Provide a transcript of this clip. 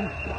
быстро.